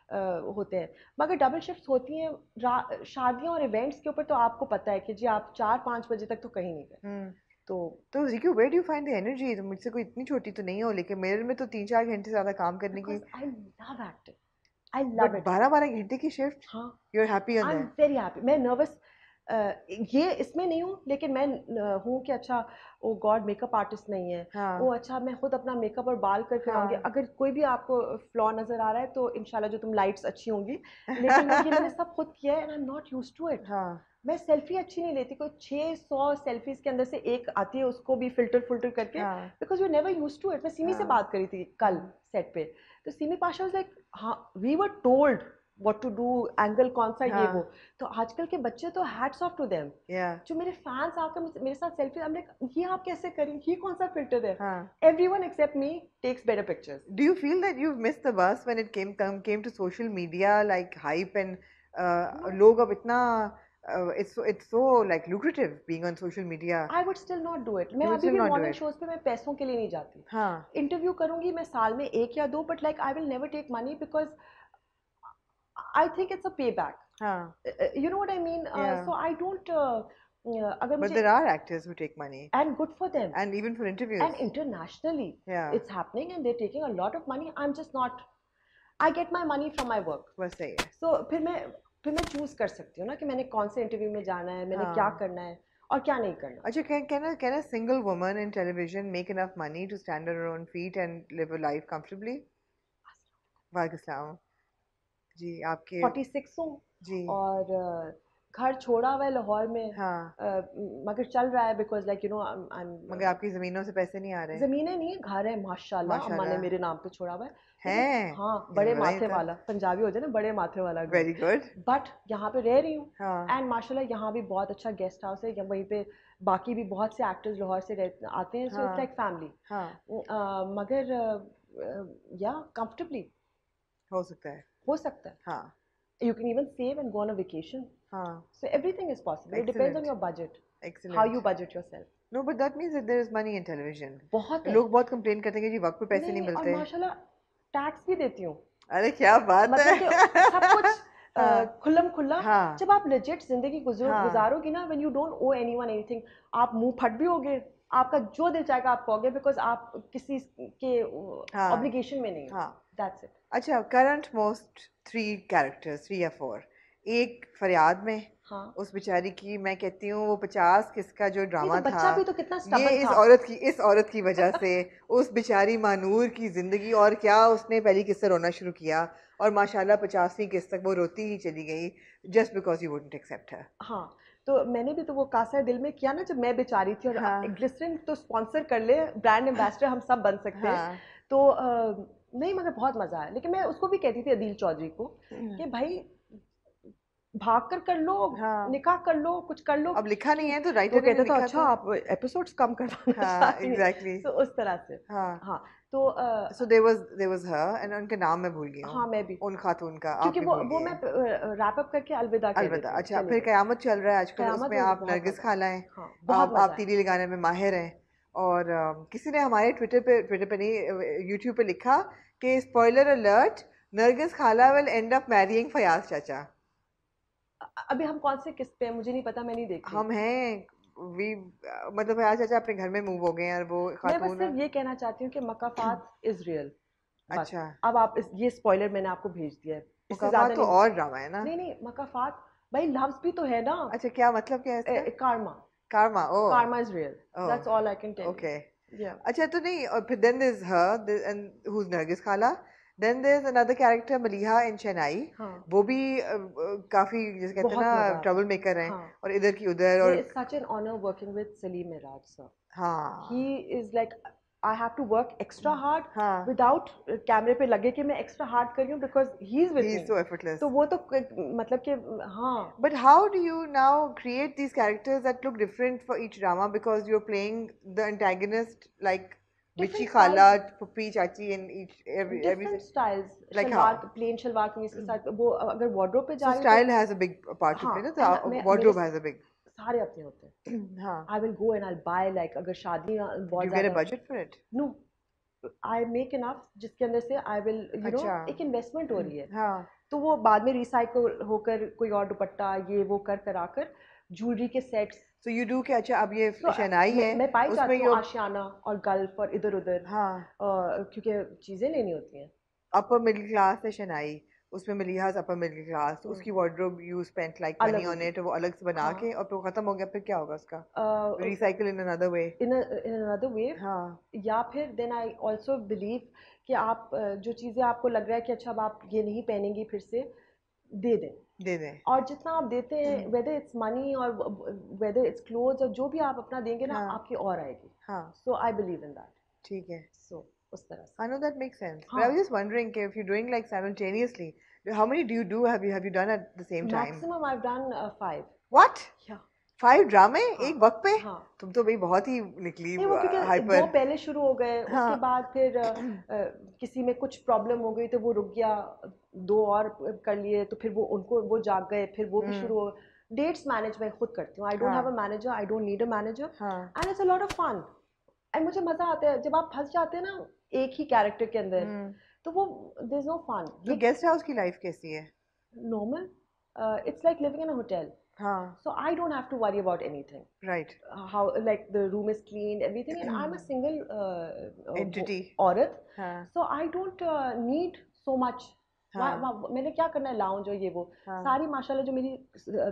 अ, होते हैं। मगर डबल शिफ्ट्स होती हैं शादियों और इवेंट्स के ऊपर तो आपको पता है कि जी आप चार पाँच बजे तक तो कहीं नहीं गए। हम्म। तो तो ज़िक्र where do find the energy तो मुझसे कोई इतनी छोटी तो नहीं हो लेकिन मेरे में तो तीन चार घंटे ज़्यादा काम करने की I love acting I love it बारह बारह घंटे की शिफ्ट हाँ। You are happy on I am very happy मैं नर्वस ये इसमें नहीं हूँ लेकिन मैं हूँ कि अच्छा ओ गॉड मेकअप आर्टिस्ट नहीं है। हाँ। ओ अच्छा मैं खुद अपना मेकअप और बाल करके हाँ। आऊँगी अगर कोई भी आपको फ्लॉ नज़र आ रहा है तो इंशाल्लाह जो तुम लाइट्स अच्छी होंगी लेकिन ये मैंने सब खुद किया है and I am not use to it. हाँ। मैं सेल्फी अच्छी नहीं लेती कोई 600 सेल्फीज के अंदर से एक आती है उसको भी फ़िल्टर फ़िल्टर करके because you never use to it मैं सिमी से हाँ। बात करी थी कल सेट पे तो सिमी पाशा लाइक हाँ we were told what to do angle कौन सा ये वो। तो आजकल के बच्चे तो हैट्स ऑफ़ टू देम जो मेरे फैंस आकर मेरे साथ सेल्फी हमने ये आप कैसे करें ये कौन सा फ़िल्टर है? Everyone except me takes better pictures do you feel that you miss the bus when it came come came to social media like hype and लोग अब इतना पैसों के लिए नहीं जाती। इंटरव्यू करूँगी मैं साल में एक या दो but like I will never take money because Because I think it's a payback हाँ you know what I mean Yeah. So I don't अगर but मुझे there are actors who take money and good for them and even for interviews and internationally yeah it's happening and they're taking a lot of money i'm just not i get my money from my work बस सही है so फिर मैं फिर मैं choose कर सकती हूँ ना कि मैंने कौन से इंटरव्यू में जाना है मैंने क्या हाँ। करना है और क्या नहीं करना अच्छा can can a can a single woman in television make enough money to stand on her own feet and live a life comfortably वालेकुम सलाम जी आपके 46 हूँ जी। और घर छोड़ा हुआ है लाहौर में। हाँ। अ, मगर चल रहा है because like you know I मगर आपकी जमीनों से पैसे नहीं आ रहे जमीनें नहीं है घर है माशाल्लाह अम्मा ने मेरे नाम पे छोड़ा हुआ है। हैं? हाँ बड़े माथे वाला पंजाबी हो जाए ना बड़े माथे वाला वेरी गुड बट यहाँ पे रह रही हूँ। हाँ। एंड माशाल्लाह यहाँ भी बहुत अच्छा गेस्ट हाउस है। वहीं पे बाकी भी बहुत से एक्टर्स लाहौर से आते हैं। सो हाँ। इट्स लाइक फैमिली हाँ मगर या कंफर्टेबली हो सकता है। हो सकता है। हाँ। You can even save and go on a vacation. हाँ। So everything is possible. It depends on Excellent. your budget. Excellent. How you budget yourself. No but that means that there is money in television. बहुत लोग बहुत complain करते हैं कि जी वक्त पे पैसे नहीं और मिलते। माशाल्लाह टैक्स भी देती हूँ। अरे क्या बात मतलब है सब कुछ हाँ। खुल्लम खुल्ला। हाँ। जब आप लेजिट ज़िंदगी गुजरो हाँ। गुजारोगी ना when you don't owe anyone anything आप मुँह फट भी होगे। आपका जो दिल चाहेगा आप कहोगे बिकॉज़ आप किसी के हाँ। ऑब्लिगेशन में नहीं हो। हाँ। दैट्स इट अच्छा current most three characters three या फोर एक फरियाद में हाँ। उस बेचारी की मैं कहती हूँ वो पचास किसका जो ड्रामा तो था भी तो कितना ये stubborn इस औरत की इस औरत की वजह से उस बेचारी मानूर की ज़िंदगी और क्या उसने पहली किस्त रोना शुरू किया और माशाल्लाह पचासवीं किस्त तक वो रोती ही चली गई just because you wouldn't accept her हाँ तो मैंने भी तो वो कासा दिल में किया ना जब मैं बेचारी थी और हाँ। ग्लिसरिन तो स्पॉन्सर कर ले ब्रांड एम्बेसडर हम सब बन सकते हैं। हाँ। तो नहीं मगर बहुत मज़ा आया। लेकिन मैं उसको भी कहती थी अदील चौधरी को कि भाई भाग कर कर लो हाँ। निकाह कर लो कुछ कर लो। अब लिखा नहीं है तो तो राइटर ने कहता लिखा अच्छा आप एपिसोड्स कम करवाना हाँ। एग्जैक्टली तो उस तरह से। हाँ। हाँ तो so there was there was her and उनका नाम मैं भूल गई हूँ। मैं भी। उन खातून का क्योंकि वो वो मैं। रैप अप करके अलविदा कह अलविदा। अच्छा फिर कयामत चल रहा है आजकल उसमें आप नरगिस खाला हैं हाँ आप तीली लगाने में माहिर हैं। और किसी ने हमारे ट्विटर पे ट्विटर पे नहीं यूट्यूब पे लिखा कि स्पॉइलर अलर्ट नरगिस खाला will end up marrying Fayaz चाचा। अभी हम कौन से किस्त पे हैं? मुझे नहीं पता मैं नहीं देखती हम हैं वी मतलब फयाज चाचा अपने घर में मूव हो गए हैं और वो मैं बस सिर्फ़ ये कहना चाहती हूँ कि मकाफात इज़ रियल अच्छा। अब आप इस ये स्पॉइलर मैंने आपको भेज दिया है। इससे ज़्यादा तो और ड्रामा है ना। नहीं नहीं मकाफात भाई लव्स भी तो है ना। अच्छा क्या मतलब क्या है इसका? Karma karma oh karma is real. That's all I can tell okay अच्छा तो नहीं और फिर then is her is Nargis खाला is another character Maliha in Chennai हाँ। वो भी काफ़ी जैसे कहते हैं ना ट्रबल मेकर हैं हाँ। और इधर की उधर और such an working with Saleem sir हाँ। He is like I have to work extra hard without कैमरे पे लगे कि मैं एक्स्ट्रा हार्ड कर रही हूँ but how do you now create these characters different for each drama because you are playing the antagonist like खाला सारे अपने होते हैं। हाँ. I will go and I buy like अगर शादी budget for it? No I make enough जिसके अंदर से आई विल यू नो। एक इन्वेस्टमेंट हो रही है। हाँ. तो वो बाद में रिसाइकल होकर कोई और दुपट्टा ये वो कर करा कर ज्वेलरी के सेट्स So you do कि अच्छा अब ये तो शनाई है मैं, पाई जाती हूँ आशियाना और गल्फ और इधर उधर हाँ। अ, क्योंकि चीज़ें लेनी होती हैं। अपर मिडिल क्लास है शनाई उसमें upper middle class तो हम्म। उसकी like अलग money on होगी। it और वो अलग से बना हाँ। के और फिर खत्म हो गया फिर क्या होगा उसका? recycle in another way in in another way हाँ। या फिर देन आई ऑल्सो बिलीव कि आप जो चीज़ें आपको लग रहा है कि अच्छा अब आप ये नहीं पहनेंगी फिर से दे दें। दे दें। और जितना आप देते हैं। वेदर इट्स मनी और वेदर इट्स क्लोथ्स और जो भी आप अपना देंगे ना हाँ। आपकी और आएगी। हाँ। सो आई बिलीव इन दैट ठीक है। सो उस तरह से know that makes sense. But I was हाँ. just wondering कि if you're doing like simultaneously, how many do you do? Have you have you done at the same time? Maximum I done five What? या drama हाँ. एक वक्त पे? हाँ तुम तो भाई बहुत ही निकली वो हाइपर दो पहले शुरू हो गए हाँ। उसके बाद फिर किसी में कुछ प्रॉब्लम हो गई तो वो रुक गया दो और कर लिए तो फिर वो उनको वो जाग गए फिर वो भी हम्म। शुरू हो डेट्स मैनेज मैं खुद करती हूँ I don't have. A manager I don't need a manager and it's a lot of fun and मुझे मज़ा आता है जब आप फंस जाते हैं ना एक ही कैरेक्टर के अंदर हम्म। तो वो दर इज़ नो फन तो गेस्ट हाउस की लाइफ कैसी है normal it's like living in a hotel So so I don't have to worry about Right. Right how like the room is cleaned everything and i'm a single uh, uh, Entity. औरत हाँ so i don't uh, need so much हाँ। मैंने क्या करना है lounge और ये वो। हाँ। सारी माशाल्लाह जो मेरी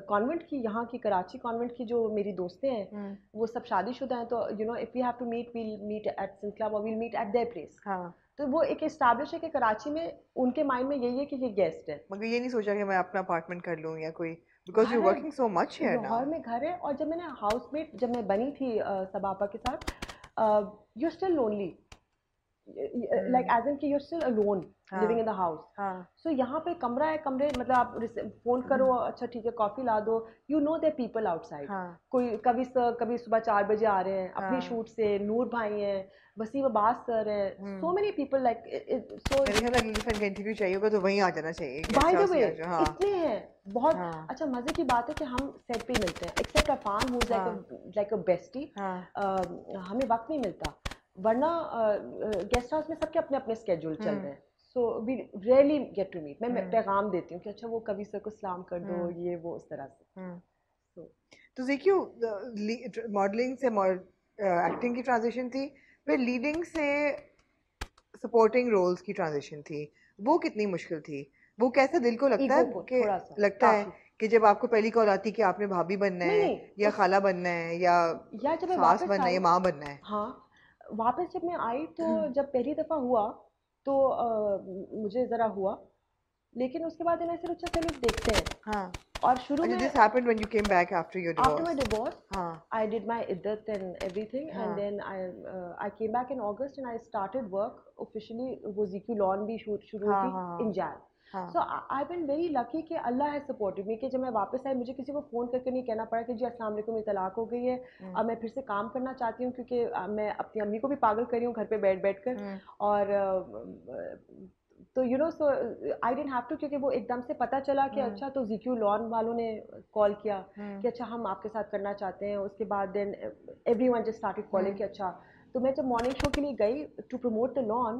कॉन्वेंट की यहाँ की कराची कॉन्वेंट की जो मेरी दोस्तें हैं हम्म, वो सब शादीशुदा हैं तो you know if we have to meet we'll meet at Sindh club और we'll meet at their place हाँ। तो वो एक इस्टेब्लिश है कि कराची में उनके माइंड में यही है कि ये गेस्ट है। मगर ये नहीं सोचा कि मैं अपना अपार्टमेंट कर लूँ या कोई because you. Working so much here Lahore में घर है और जब मैंने हाउसमेट जब मैं बनी थी सबापा के साथ you still lonely like as in कि यू स्टिल अलोन हाँ। लिविंग इन द हाउस हाँ. सो यहाँ पे कमरा है कमरे मतलब आप फ़ोन करो अच्छा ठीक है कॉफ़ी ला दो. You know there people outside हाँ. कोई कभी स- कभी सुबह चार बजे आ रहे हैं अपनी हाँ। शूट से नूर भाई हैं वसीम अब्बास सर हैं। So many people like so interview चाहिए होगा तो वहीं आ जाना चाहिए बाय द वे ही हाँ. इतने हैं बहुत हाँ. अच्छा मज़े की बात है कि हम सेट पे मिलते हैं except Afaan who. Like like a bestie हाँ हमें वक्त नहीं मिलता. वरना गेस्ट हाउस में सबके अपने अपने स्केड्यूल चल हम्म। रहे हैं so we rarely get to meet मैं हम्म। पैगाम देती हूँ कि अच्छा वो कभी सर को सलाम कर दो हम्म। ये वो उस तरह से। तो देखियो मॉडलिंग से एक्टिंग की ट्रांजिशन थी फिर लीडिंग से सपोर्टिंग रोल्स की ट्रांजिशन थी वो कितनी मुश्किल थी वो कैसा दिल को लगता है कि लगता है कि जब आपको पहली कॉल आती कि आपने भाभी बनना है या खाला बनना है या या जब सास बनना है या माँ बनना है हाँ वापस जब मैं आई तो हम्म। जब पहली दफ़ा हुआ तो मुझे ज़रा हुआ लेकिन उसके बाद मैंने फिर अच्छा चलो देखते हैं हाँ और शुरू अच्छा में this happened when you came back after your after my divorce divorce हाँ I did my iddat and everything, हाँ. and then I uh, I came back in August and I started work officially. वो ZQ lawn भी shoot शुरू हुई हाँ, हाँ. in Jan. हाँ। So I, I've been very lucky कि अल्लाह has supported me कि जब मैं वापस आई मुझे किसी को फ़ोन करके नहीं कहना पड़ा कि जी अस्सलाम वालेकुम मेरी तलाक हो गई है। हम्म, अब मैं फिर से काम करना चाहती हूँ क्योंकि मैं अपनी अम्मी को भी पागल करी हूँ घर पे बैठ बैठ कर। हम्म, और तो you know so I didn't have to क्योंकि वो एकदम से पता चला कि हम्म. अच्छा तो ZQ लॉन वालों ने कॉल किया कि अच्छा हम आपके साथ करना चाहते हैं। उसके बाद then everyone just started calling. कि अच्छा तो मैं जब मॉर्निंग शो के लिए गई टू प्रमोट द लॉन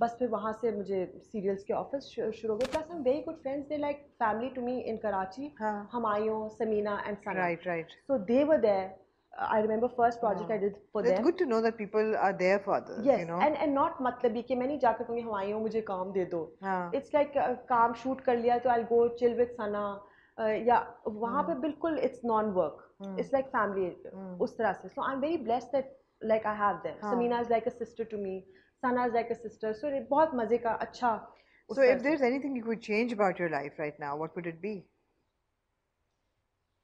बस फिर वहाँ से मुझे सीरियल्स के ऑफ़िस शुरू हो गए। प्लस हम very good friends they like family to me in Karachi हाँ। Humayun Sameena and right right so they were there I remember first project I हाँ. Did for It's them good to know that people are there for others, yes you know. And and not मतलब ये कि मैं नहीं जाकर कहूँगी हमायूं मुझे काम दे दो। हाँ, इट्स लाइक काम शूट कर लिया तो आई गो चिल विद सना या वहाँ पे हम्म. बिल्कुल it's non work hmm, it's like family हम्म, उस तरह से। So I am very blessed like I have them हाँ. Sameena is like a sister to me Sana is like a sister so बहुत मज़े का अच्छा So if there's anything you could change about your life right now, what would it be?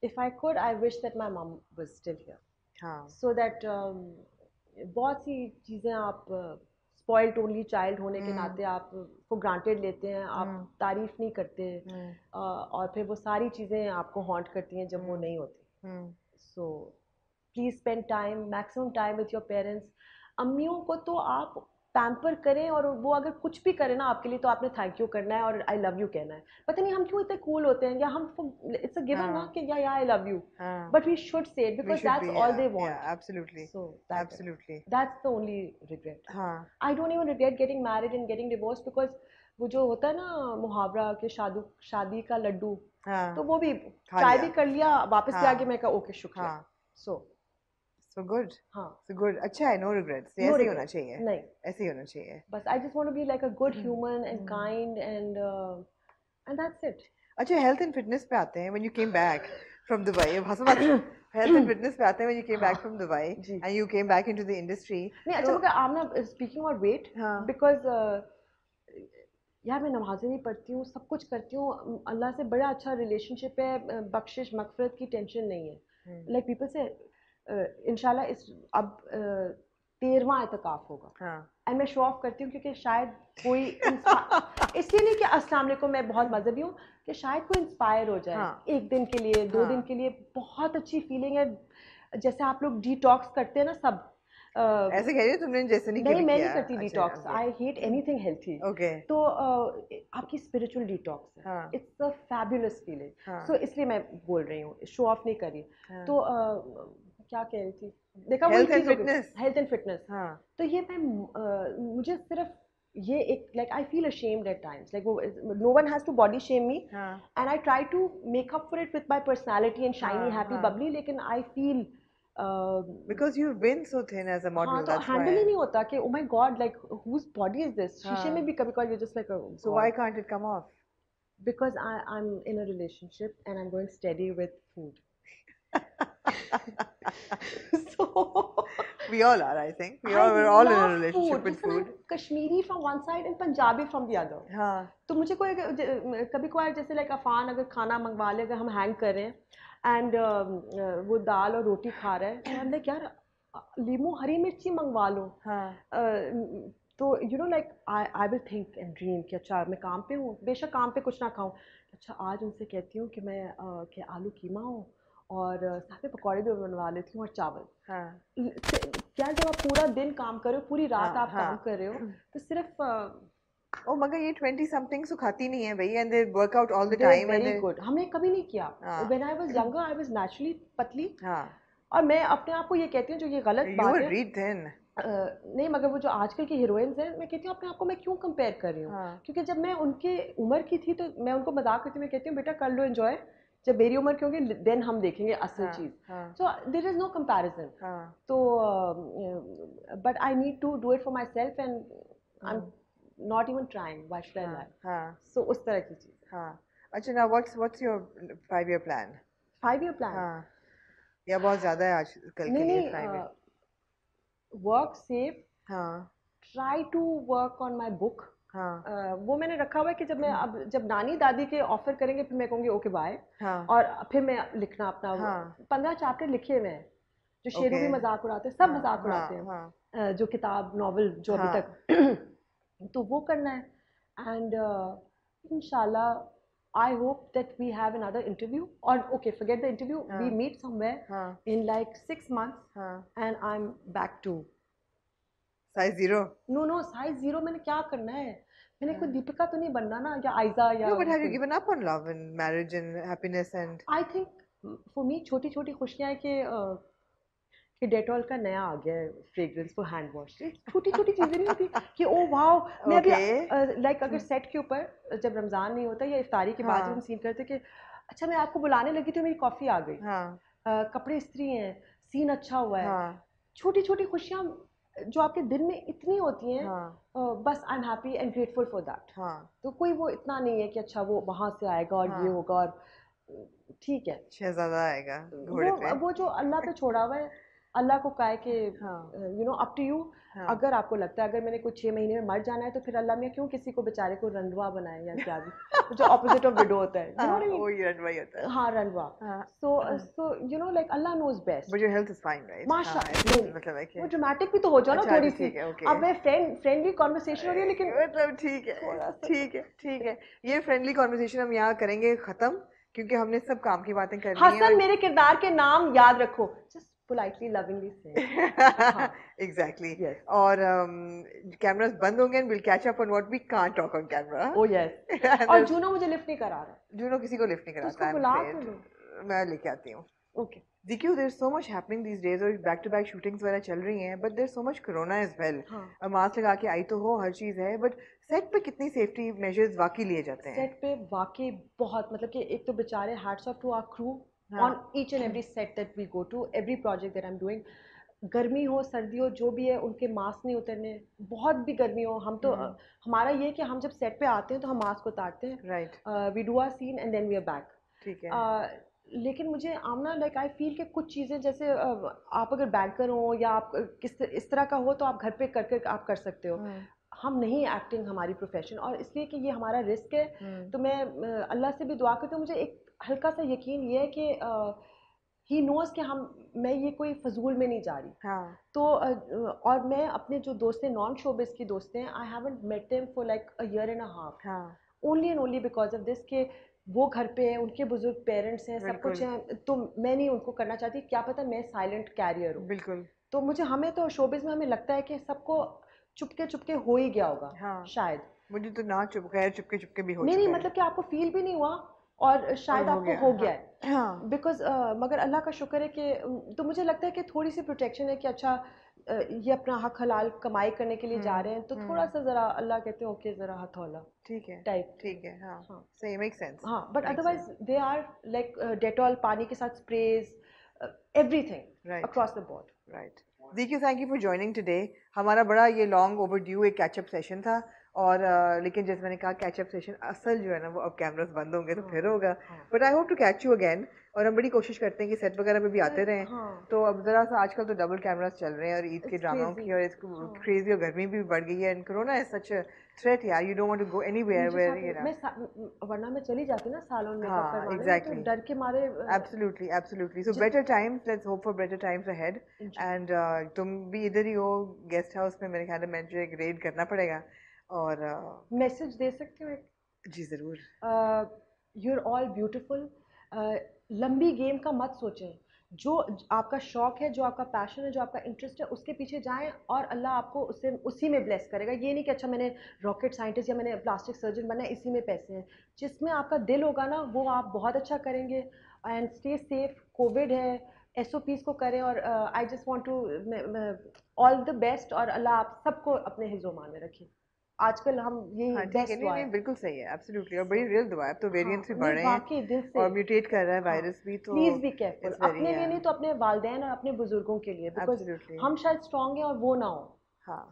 if I could I wish that my mom was still here हाँ, so that um, बहुत सी चीज़ें आप spoiled only child होने के हम्म। नाते आप for granted लेते हैं आप हम्म। तारीफ़ नहीं करते हम्म, अ, और फिर वो सारी चीज़ें आपको हॉन्ट करती हैं जब वो। नहीं होती so please spend time maximum time with your parents अम्मियों को तो आप पैम्पर करें और वो अगर कुछ भी करें ना आपके लिए तो आपने थैंक यू करना है और आई लव यू कहना है। पता नहीं हम क्यों इतने कूल होते हैं? या हम इट्स अ गिवन ना हाँ। कि या या I love you but we should say it because that's all they yeah, want absolutely, so that's absolutely. That's the only regret हाँ, I don't even regret getting married and getting divorce because वो जो होता है ना मुहावरा के शादी शादी का लड्डू हाँ, तो वो भी ट्राई भी कर लिया वापस भी हाँ। आगे मैं कहा ओके शुक्रिया। हाँ, सो so good, हाँ। So good. अच्छा है, no regrets. ये No ऐसे ही. होना चाहिए, नहीं। ऐसे ही होना चाहिए. बस I just want to be like a good human and. Kind and and that's it अच्छा हेल्थ एंड फिटनेस पे आते हैं when you came back from Dubai. Health and fitness पे आते हैं when you came back from Dubai ji. and you came back into the industry. नहीं अच्छा मगर आप ना स्पीकिंग अबाउट वेट बिकॉज़ यार मैं नमाजें भी पढ़ती हूँ सब कुछ करती हूँ। अल्लाह से बड़ा अच्छा रिलेशनशिप है बख्शिश मगफरत की टेंशन नहीं है। लाइक पीपल से इंशाल्लाह इस अब तेरवा एतकाफ होगा। हाँ। एंड मैं शो ऑफ़ करती हूँ क्योंकि शायद कोई इसलिए नहीं कि अस्सलाम वालेकुम मैं बहुत मजहबी हूँ कि शायद कोई इंस्पायर हो जाए। हाँ। एक दिन के लिए दो हाँ। दिन के लिए बहुत अच्छी फीलिंग है। जैसे आप लोग डिटॉक्स करते हैं ना सब अ, ऐसे कह रही हो तुमने जैसे नहीं नहीं मैं नहीं करती detox I hate anything healthy okay तो अ, आपकी स्पिरिचुअल डिटॉक्स है। It's a fabulous feeling so इसलिए मैं बोल रही हूँ शो ऑफ़ नहीं करी हाँ, तो अ, क्या कह रही थी? देखा health and health and fitness तो ये मैं uh, मुझे सिर्फ़ ये एक like I feel ashamed at times like no one has to body shame me and I try to make up for it with my personality and shiny happy bubbly लेकिन I feel because you been so thin as a model that's why handle नहीं होता कि ओ my god like whose body is this शीशे में भी कभी-कभी just like so why can't it come off because I am in a relationship and I am going steady with food so we all are I think. We I all we're all in a relationship food. with food. Kashmiri from one side and Punjabi from the other. हाँ। तो मुझे कोई कभी कभार जैसे like Affan अगर खाना मंगवा ले अगर हम हैंग कर रहे हैं एंड वो दाल और रोटी खा रहे हैं तो लाइक यार लीमू हरी मिर्ची मंगवा लो। हाँ। अ, तो you know like I I will think and dream कि अच्छा मैं काम पे हूँ बेशक काम पे कुछ ना खाऊं। अच्छा आज उनसे कहती हूँ कि मैं अ, कि आलू कीमा हो और साथ में पकौड़े भी बनवा लेती हूँ और चावल। हाँ। क्या जब आप पूरा दिन काम कर रहे हो पूरी रात हाँ, आप हाँ। काम कर रहे हो तो सिर्फ़ ओ मगर ये 20 समथिंग सो खाती नहीं है भाई and they work out all the time and good. हमने कभी नहीं किया। हाँ। When I was younger I was naturally पतली। हाँ। और मैं अपने आप को ये कहती हूँ जो ये गलत बात है thin अ, नहीं मगर वो जो आजकल की हीरोइंस हैं मैं कहती हूँ अपने आप को मैं क्यों कंपेयर कर रही हूँ? हाँ। क्योंकि जब मैं उनके उम्र की थी तो मैं उनको मज़ाक करती हूँ मैं कहती हूँ बेटा कर लो एंजॉय जब मेरी उम्र की होगी देन हम देखेंगे असल हाँ, चीज़। So there is no comparison तो but I need to do it for myself and I am not even trying why should I so उस तरह की चीज़। हाँ। अच्छा now what's what's your five year plan? Five year plan हाँ। या बहुत ज़्यादा है आज कल के लिए five वर्क सेफ़ हाँ। Try to work on my book हाँ। वो मैंने रखा हुआ है कि जब मैं अब जब नानी दादी के ऑफ़र करेंगे फिर मैं कहूँगी ओके बाय हाँ। और फिर मैं लिखना अपना हाँ। पंद्रह चैप्टर लिखे हुए हैं जो शेरू भी मज़ाक उड़ाते हैं सब हाँ, मज़ाक हाँ, उड़ाते हैं। हाँ। जो किताब नॉवल जो हाँ। अभी तक। तो वो करना है। एंड इंशाल्लाह I hope that we have another interview और okay forget the interview we. Meet somewhere in like six months and I am back to size zero? No no size zero मैंने क्या करना है? मैंने कोई। दीपिका तो नहीं बनना ना या आयजा या but have you कोई- given up on love and marriage and happiness I think for me छोटी छोटी खुशियाँ है कि कि डेटॉल का नया आ गया है फ्रेग्रेंस फॉर हैंड वॉश छोटी छोटी चीज़ें नहीं होती कि ओ वाओ मैं अभी लाइक अगर सेट के ऊपर जब रमज़ान नहीं होता या इफ्तारी के बाद हाँ। हम सीन करते कि अच्छा मैं आपको बुलाने लगी थी मेरी कॉफ़ी आ गई। हाँ. कपड़े इस्त्री हैं सीन अच्छा हुआ है। हाँ. छोटी छोटी खुशियाँ जो आपके दिन में इतनी होती हैं हाँ। बस I am happy and grateful for that हाँ। तो कोई वो इतना नहीं है कि अच्छा वो वहाँ से आएगा और ये हाँ। होगा और ठीक है। शहजादा आएगा घोड़े पे। वो जो अल्लाह पे छोड़ा हुआ है अल्लाह को कहा है कि हाँ। You know up to you हाँ। अगर आपको लगता है अगर मैंने कुछ छह महीने में मर जाना है तो फिर अल्लाह मियाँ क्यों किसी को बेचारे को रंडवा बनाए या क्या भी? जो ऑपोजिट ऑफ़ विडो होता है। You know हाँ, होता है। हाँ रंडवा। हाँ। So so you know like Allah knows best but your health is fine right माशा- मतलब वो ड्रामेटिक भी तो हो जाओ ना अच्छा, थोड़ी सी। है. अब मैं फ्रेंड फ्रेंडली कॉन्वर्सेशन हो रही है लेकिन मतलब ठीक है ठीक है ठीक है। ये फ्रेंडली कॉन्वर्सेशन हम यहाँ करेंगे खत्म क्योंकि हमने सब काम की बातें कर है हसन मेरे किरदार के नाम याद रखो। जस्ट पोलाइटली लविंगली से एग्जैक्टली Yes. और कैमरास बंद होंगे and will catch up on what we can't talk on camera oh yes और जूनो मुझे लिफ्ट नहीं करा रहा जूनो किसी को लिफ्ट नहीं तो उसको कराता बुला तो. मैं लेके आती हूँ। ओके देखियो there so much happening these days और बैक टू बैक शूटिंग्स वगैरह चल रही हैं but there so much corona as well हाँ। मास्क लगा के आई तो हो हर चीज़ है बट सेट पे कितनी सेफ्टी मेजर्स वाकई लिए जाते हैं? सेट पे वाकई बहुत मतलब कि एक तो बेचारे hats off to our crew हाँ। Each and every set that we go to every project that I am doing गर्मी हो सर्दी हो जो भी है उनके मास्क नहीं उतरने। बहुत भी गर्मी हो। हम तो हम्म। हमारा ये है कि हम जब सेट पे आते हैं तो हम मास्क उतारते हैं। Right we do our scene and then we are back ठीक है। Uh, लेकिन मुझे आमना लाइक आई फील कि कुछ चीज़ें जैसे uh, आप अगर बैंकर हो या आप किस इस तरह का हो तो आप घर पे कर कर आप कर सकते हो। हम्म, हम नहीं एक्टिंग हमारी प्रोफेशन और इसलिए कि ये हमारा रिस्क है। हम्म, तो मैं अल्लाह से भी दुआ करती हूँ मुझे एक हल्का सा यकीन ये है कि ही नोज़ कि हम मैं ये कोई फजूल में नहीं जा रही। हाँ। तो अ, और मैं अपने जो दोस्त हैं नॉन शोबिस की दोस्त हैं I haven't met them for like a year and a half only and only because of this कि वो घर पे हैं उनके बुज़ुर्ग पेरेंट्स हैं सब कुछ। है तो मैं नहीं उनको करना चाहती। क्या पता मैं साइलेंट कैरियर हूँ। बिल्कुल। तो मुझे हमें तो शोबिस में हमें लगता है कि सबको चुपके चुपके हो ही गया होगा हाँ। शायद। मुझे तो ना चुप खैर चुपके चुपके भी हो नहीं नहीं मतलब कि आपको फील भी नहीं हुआ और शायद हो आपको हो हाँ। गया है। हाँ। बिकॉज़ मगर अल्लाह का शुक्र है कि तो मुझे लगता है कि थोड़ी सी प्रोटेक्शन है कि अच्छा ये अपना हक हलाल कमाई करने के लिए जा हम्म, रहे हैं तो हम्म। थोड़ा सा ज़रा अल्लाह कहते हैं ओके ज़रा हथौला ठीक है टाइप ठीक है हाँ हाँ। सही मेक सेंस हाँ but otherwise they are like Dettol पानी के साथ sprays everything across the board right देखिए thank you for joining today हमारा बड़ा ये लॉन्ग ओवर ड्यू एक कैचअप सेशन था। और uh, लेकिन जैसे मैंने कहा कैचअप सेशन असल जो है ना वो अब कैमरास बंद होंगे तो हाँ, फिर होगा हाँ। But I hope to catch you again और हम बड़ी कोशिश करते हैं कि सेट वगैरह पे भी आते रहें हाँ तो अब ज़रा सा आजकल तो डबल कैमरास चल रहे हैं और ईद के ड्रामाओं की और इसको हाँ। क्रेजी और गर्मी भी बढ़ गई है and corona is such threat यार you don't want to go anywhere where you know मैं वरना मैं चली जाती ना सालों में हाँ, करवाने exactly. तो डर के मारे अ, Just- better times. Let's hope for better times ahead. Insha- And uh, तुम भी इधर ही हो गेस्ट हाउस में मेरे ख्याल में मुझे एक रेड करना पड़ेगा और मैसेज दे सकते हूँ एक? जी ज़रूर। यू आर ऑल ब्यूटिफुल लंबी गेम का मत सोचें। जो आपका शौक है जो आपका पैशन है जो आपका इंटरेस्ट है उसके पीछे जाएँ और अल्लाह आपको उससे उसी में ब्लेस करेगा। ये नहीं कि अच्छा मैंने रॉकेट साइंटिस्ट या मैंने प्लास्टिक सर्जन बनना है इसी में पैसे हैं। जिसमें आपका दिल होगा ना वो आप बहुत अच्छा करेंगे। एंड स्टे सेफ़ कोविड है एस को करें और I just want to all the best और अल्लाह आप सबको अपने हिजोमान में रखें। आजकल हम यही हाँ बेस्ट नहीं नहीं बिल्कुल सही है एब्सोल्युटली और बड़ी रियल दुआ है अब तो वेरिएंट्स भी बढ़ रहे हैं और म्यूटेट कर रहा है हाँ, वायरस भी तो प्लीज़ बी केयरफुल अपने लिए नहीं तो अपने वालदेन और अपने बुज़ुर्गों के लिए बिकॉज़ हम शायद स्ट्रांग हैं और वो ना हो। हाँ।